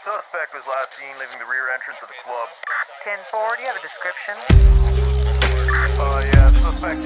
Suspect was last seen leaving the rear entrance of the club. 10-4, do you have a description? Uh, yeah, suspect